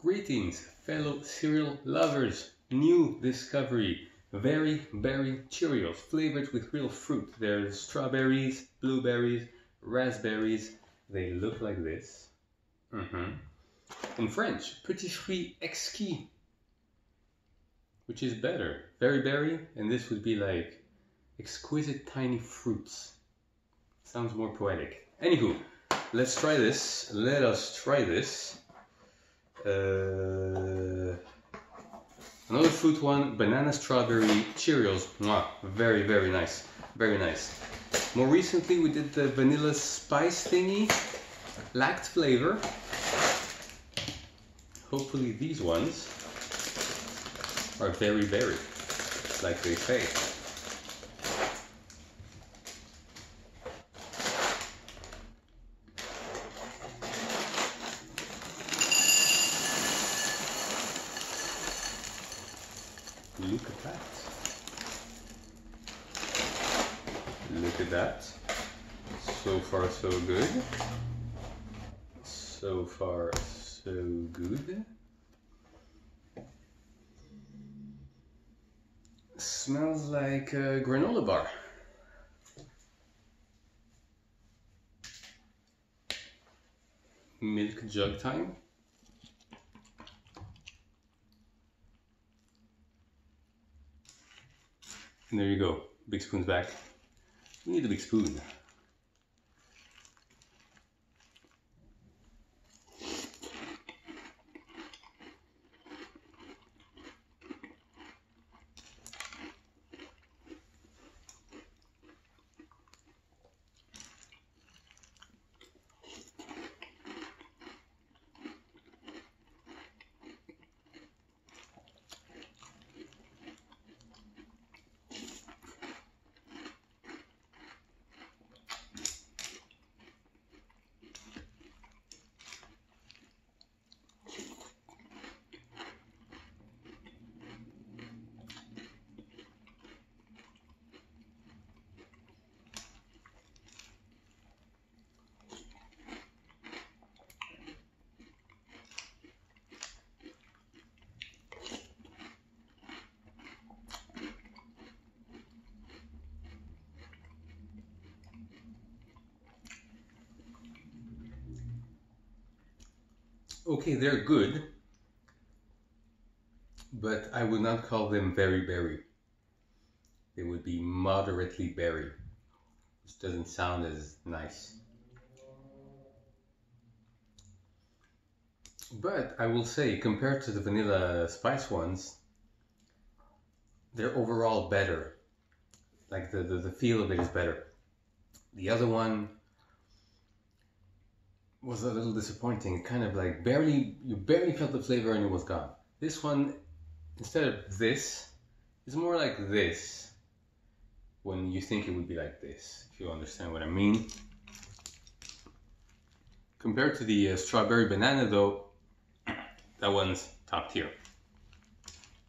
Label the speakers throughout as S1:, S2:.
S1: Greetings, fellow cereal lovers. New discovery. Very Berry Cheerios, flavored with real fruit. There's strawberries, blueberries, raspberries. They look like this. Mm-hmm. In French, Petit Fruit Exquis, which is better. Very berry, and this would be like exquisite tiny fruits. Sounds more poetic. Anywho, let's try this. Let us try this. Uh, another fruit one, banana strawberry Cheerios. Mwah, very, very nice. Very nice. More recently, we did the vanilla spice thingy, lacked flavor. Hopefully these ones are very very, like they say. Look at that. Look at that. So far so good. So far so good. Smells like a granola bar. Milk jug time. And there you go. Big spoon's back. We need a big spoon. Okay, they're good, but I would not call them very berry. They would be moderately berry, which doesn't sound as nice. But I will say, compared to the vanilla spice ones, they're overall better. Like the, the, the feel of it is better. The other one was a little disappointing. Kind of like barely, you barely felt the flavor and it was gone. This one, instead of this, is more like this. When you think it would be like this, if you understand what I mean. Compared to the uh, strawberry banana though, that one's top tier.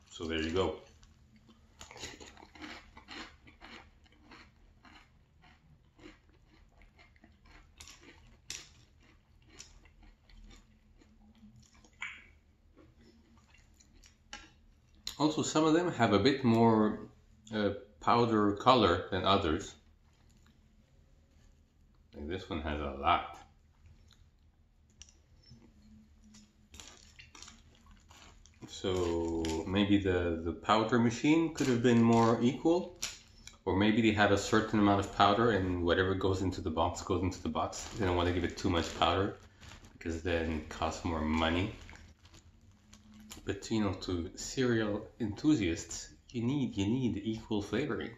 S1: So there you go. Also, some of them have a bit more uh, powder color than others. Like this one has a lot. So maybe the, the powder machine could have been more equal. Or maybe they had a certain amount of powder and whatever goes into the box goes into the box. They don't want to give it too much powder because then it costs more money. But you know, to cereal enthusiasts, you need you need equal flavoring.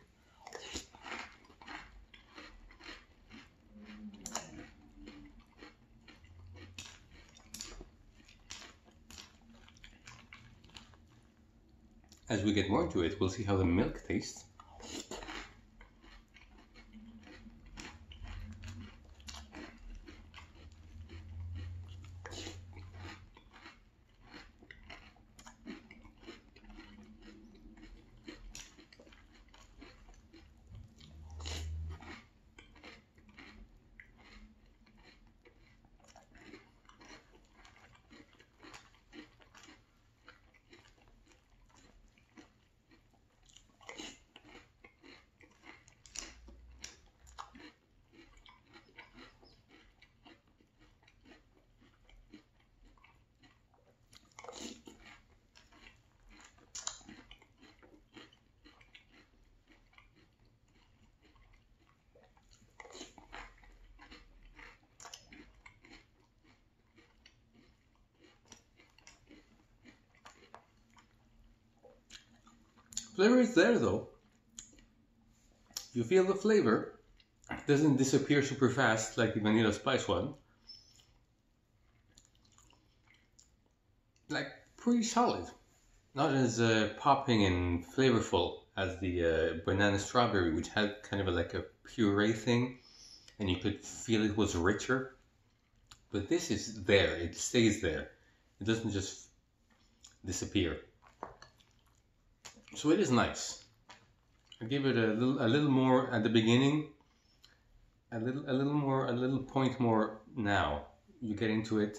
S1: As we get more into it, we'll see how the milk tastes. Flavor is there though. You feel the flavor. It doesn't disappear super fast like the vanilla spice one. Like pretty solid. Not as uh, popping and flavorful as the uh, banana strawberry, which had kind of a, like a puree thing, and you could feel it was richer. But this is there, it stays there. It doesn't just disappear. So it is nice. I give it a little, a little more at the beginning, a little, a little more, a little point more now. You get into it,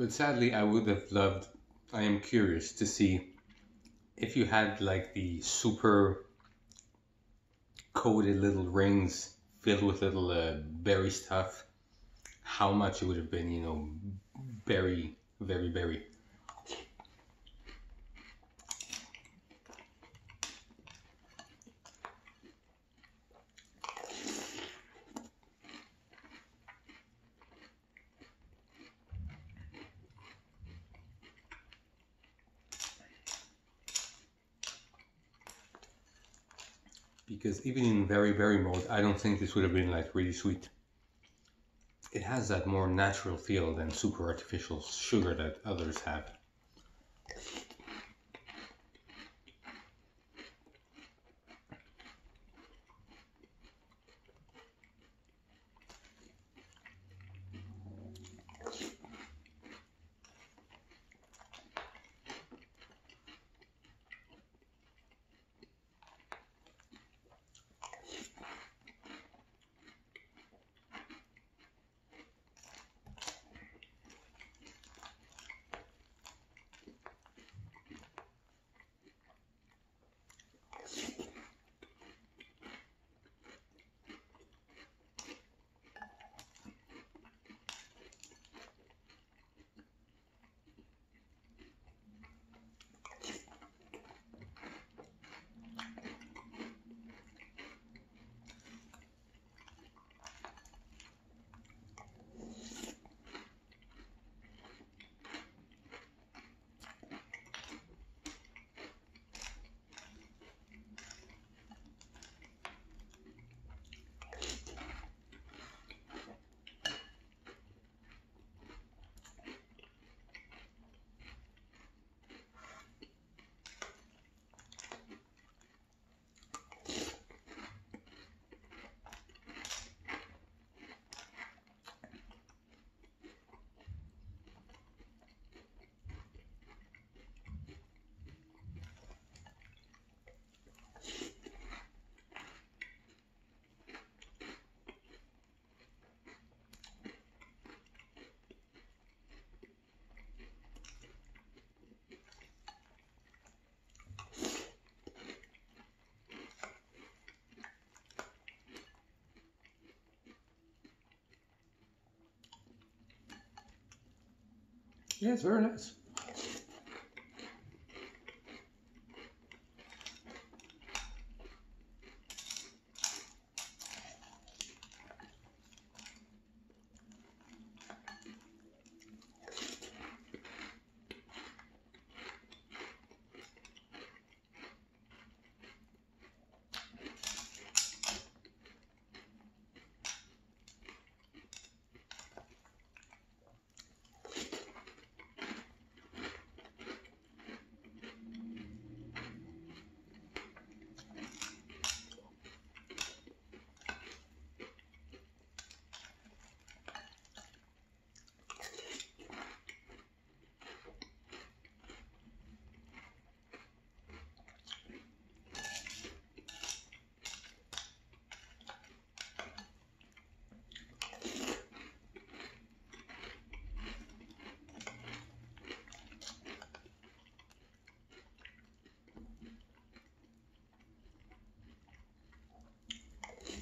S1: But sadly, I would have loved, I am curious to see if you had like the super coated little rings filled with little uh, berry stuff, how much it would have been, you know, berry, very berry. Because even in very berry mode I don't think this would have been like really sweet. It has that more natural feel than super artificial sugar that others have Yeah, it's very nice.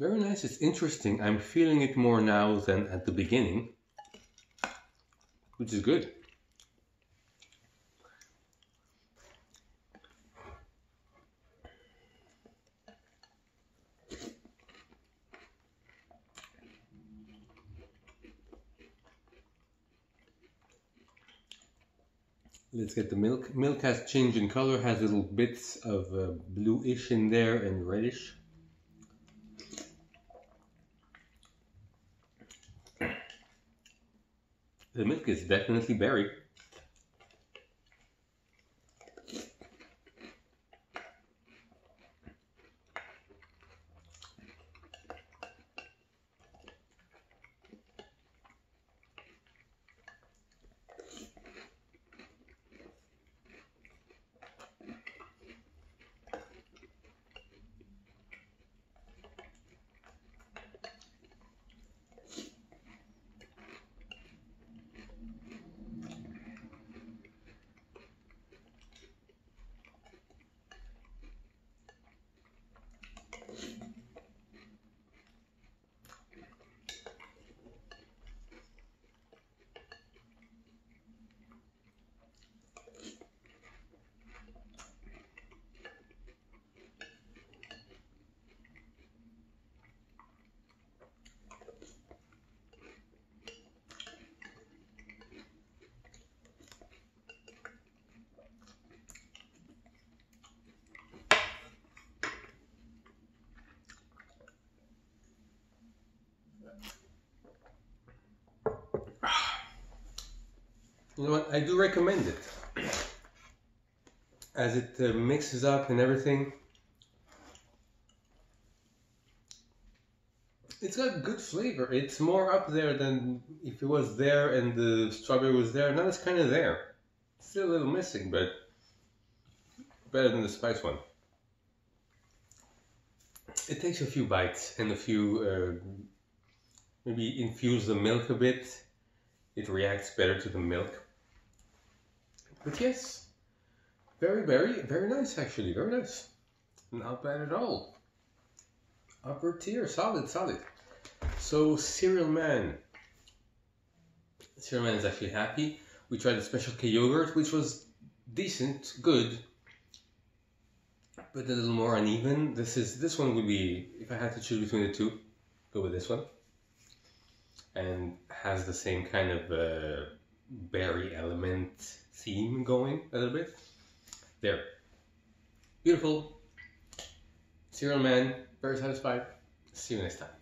S1: Very nice. It's interesting. I'm feeling it more now than at the beginning, which is good. Let's get the milk. Milk has changed in color, has little bits of uh, bluish in there and reddish. The milk is definitely berry. You know what? I do recommend it. As it uh, mixes up and everything. It's got good flavor. It's more up there than if it was there and the strawberry was there. Now it's kind of there. Still a little missing, but better than the spice one. It takes a few bites and a few, uh, maybe infuse the milk a bit. It reacts better to the milk. But yes, very, very, very nice actually, very nice. Not bad at all. Upper tier, solid, solid. So Cereal Man. Cereal Man is actually happy. We tried the Special K yogurt, which was decent, good, but a little more uneven. This is this one would be if I had to choose between the two, go with this one. And has the same kind of uh, berry element theme going a little bit. There. Beautiful. Cereal Man, very satisfied. See you next time.